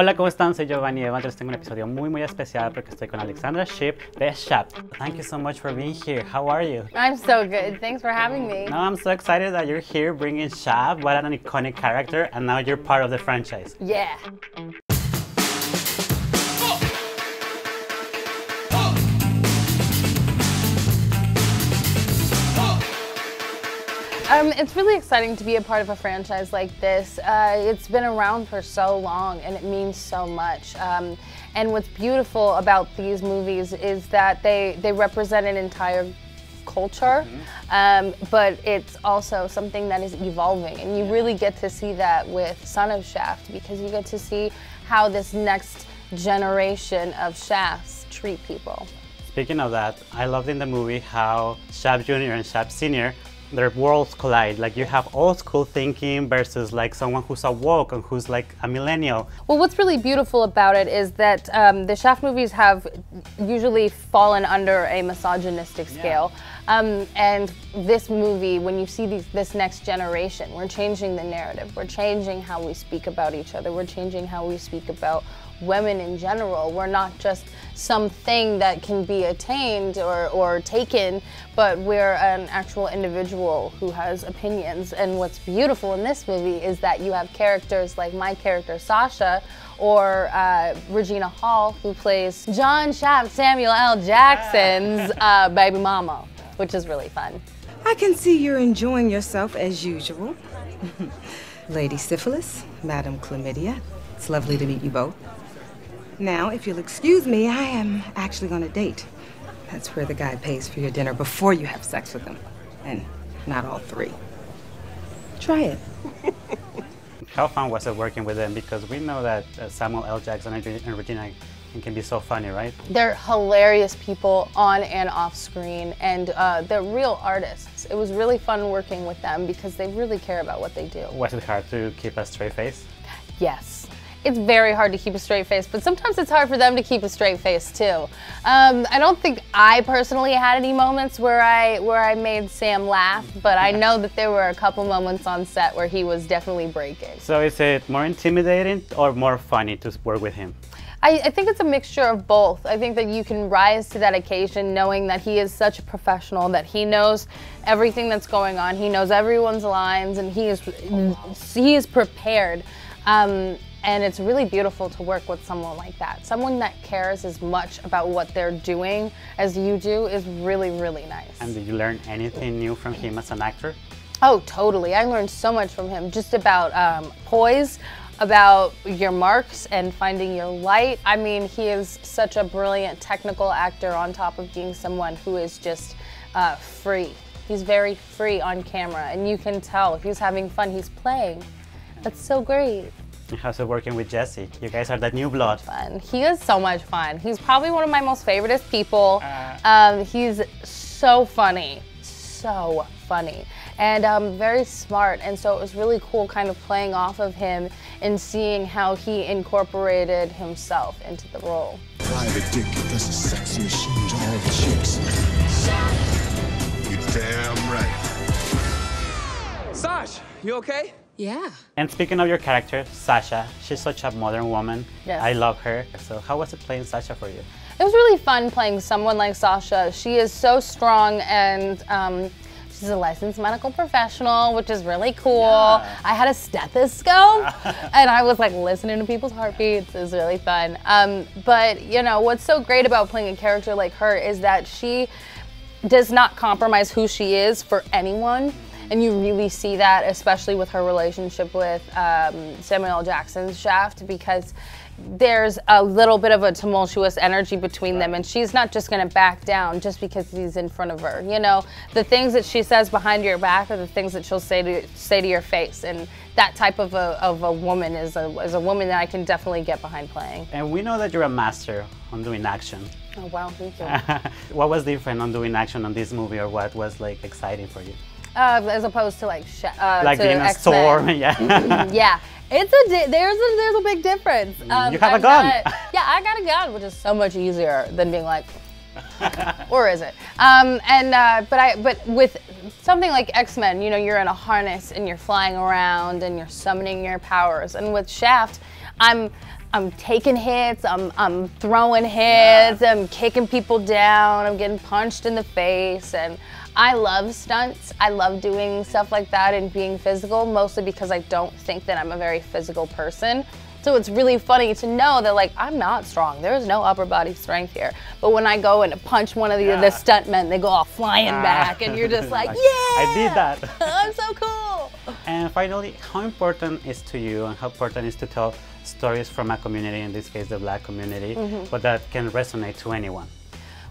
Hola, ¿cómo están? Soy Jovanny Evans. Les tengo un episodio muy, muy especial porque estoy con Alexandra Shipp de Shaft. Thank you so much for being here. How are you? I'm so good. Thanks for having me. No, I'm so excited that you're here bringing Shaft. What an iconic character, and now you're part of the franchise. Yeah. Um, it's really exciting to be a part of a franchise like this. Uh, it's been around for so long and it means so much. Um, and what's beautiful about these movies is that they, they represent an entire culture, um, but it's also something that is evolving. And you really get to see that with Son of Shaft because you get to see how this next generation of Shafts treat people. Speaking of that, I loved in the movie how Shaft Jr. and Shaft Sr. their worlds collide. Like you have old school thinking versus like someone who's awoke and who's like a millennial. Well, what's really beautiful about it is that um, the Shaft movies have usually fallen under a misogynistic scale. Um, and this movie, when you see these, this next generation, we're changing the narrative. We're changing how we speak about each other. We're changing how we speak about women in general. We're not just something that can be attained or, or taken, but we're an actual individual who has opinions. And what's beautiful in this movie is that you have characters like my character Sasha or uh, Regina Hall, who plays John Shaft Samuel L. Jackson's uh, baby mama, which is really fun. I can see you're enjoying yourself as usual. Lady Syphilis, Madam Chlamydia, it's lovely to meet you both. Now, if you'll excuse me, I am actually on a date. That's where the guy pays for your dinner before you have sex with him. And not all three. Try it. How fun was it working with them? Because we know that uh, Samuel L. Jackson and Re- and Regina can be so funny, right? They're hilarious people on and off screen, and uh, they're real artists. It was really fun working with them because they really care about what they do. Was it hard to keep a straight face? Yes. It's very hard to keep a straight face, but sometimes it's hard for them to keep a straight face too. Um, I don't think I personally had any moments where I where I made Sam laugh, but I know that there were a couple moments on set where he was definitely breaking. So is it more intimidating or more funny to work with him? I, I think it's a mixture of both. I think that you can rise to that occasion knowing that he is such a professional, that he knows everything that's going on, he knows everyone's lines, and he is he is prepared. Um, and it's really beautiful to work with someone like that. Someone that cares as much about what they're doing as you do is really, really nice. And did you learn anything new from him as an actor? Oh, totally. I learned so much from him just about um, poise, about your marks and finding your light. I mean, he is such a brilliant technical actor on top of being someone who is just uh, free. He's very free on camera, and you can tell he's having fun. He's playing. That's so great. How's it working with Jesse? You guys are that new blood. Fun. He is so much fun. He's probably one of my most favorite people. Um, he's so funny, so funny, and um, very smart. And so it was really cool, kind of playing off of him and seeing how he incorporated himself into the role. Private dick, that's a sex machine to all the chicks. You damn right. Sash, you okay? Yeah. And speaking of your character, Sasha, she's such a modern woman. Yes. I love her. So how was it playing Sasha for you? It was really fun playing someone like Sasha. She is so strong and um, she's a licensed medical professional, which is really cool. I had a stethoscope and I was like listening to people's heartbeats. It was really fun. Um, but you know, what's so great about playing a character like her is that she does not compromise who she is for anyone. And you really see that, especially with her relationship with um, Samuel L. Jackson's Shaft, because there's a little bit of a tumultuous energy between them, and she's not just going to back down just because he's in front of her. You know, the things that she says behind your back are the things that she'll say to say to your face, and that type of a, of a woman is a is a woman that I can definitely get behind playing. And we know that you're a master on doing action. Oh wow, thank you. what was different on doing action on this movie, or what was like exciting for you? Uh, as opposed to like uh, Like to being a storm, yeah. yeah, it's a di- there's a there's a big difference. Um, You have a I've gun. got- yeah, I got a gun, which is so much easier than being like, or is it? Um, and uh, but I but with something like X Men, you know, you're in a harness and you're flying around and you're summoning your powers. And with Shaft, I'm I'm taking hits, I'm, I'm throwing hits, I'm kicking people down, I'm getting punched in the face. And I love stunts. I love doing stuff like that and being physical, mostly because I don't think that I'm a very physical person. So it's really funny to know that like I'm not strong. There is no upper body strength here. But when I go and punch one of the, Yeah. the stuntmen, they go all flying Ah. back, and you're just like, yeah, I did that. I'm so cool. And finally, how important is to you and how important is to tell stories from a community, in this case the black community, Mm-hmm. but that can resonate to anyone?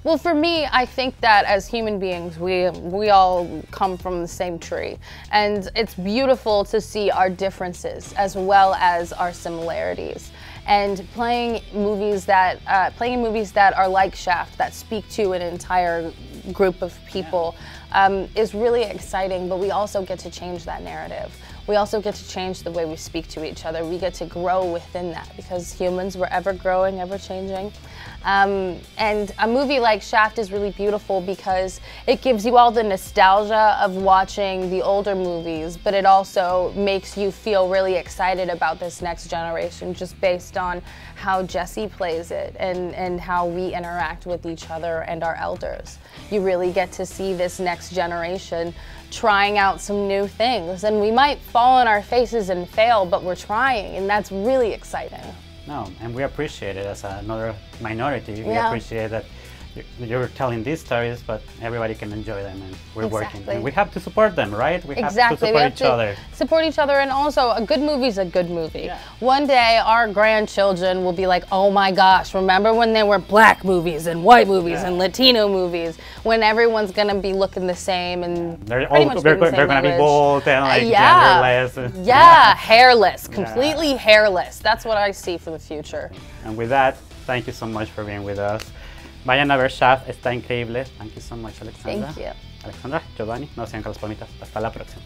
Well, for me, I think that as human beings, we we all come from the same tree, and it's beautiful to see our differences as well as our similarities. And playing movies that uh, playing movies that are like Shaft, that speak to an entire group of people, um, is really exciting. But we also get to change that narrative. We also get to change the way we speak to each other. We get to grow within that because humans were ever growing, ever changing. Um, and a movie like Shaft is really beautiful because it gives you all the nostalgia of watching the older movies, but it also makes you feel really excited about this next generation just based on how Jesse plays it and, and how we interact with each other and our elders. You really get to see this next generation trying out some new things. And we might fall on our faces and fail, but we're trying, and that's really exciting. No, and we appreciate it as another minority. We Yeah. appreciate that you're telling these stories, but everybody can enjoy them, and we're working. Exactly. And we have to support them, right? We have to support we have each to other. support each other, and also a good movie is a good movie. Yeah. One day, our grandchildren will be like, "Oh my gosh, remember when there were black movies and white movies Yeah. and Latino movies? When everyone's gonna be looking the same and They're all much they're, the they're gonna be bald and like yeah. genderless. Yeah, hairless, completely hairless. That's what I see for the future. And with that, thank you so much for being with us. Vayan a ver Shaft, está increíble. Thank you so much, Alexandra. Thank you. Alexandra, Giovanni, no sean con las palmitas. Hasta la próxima.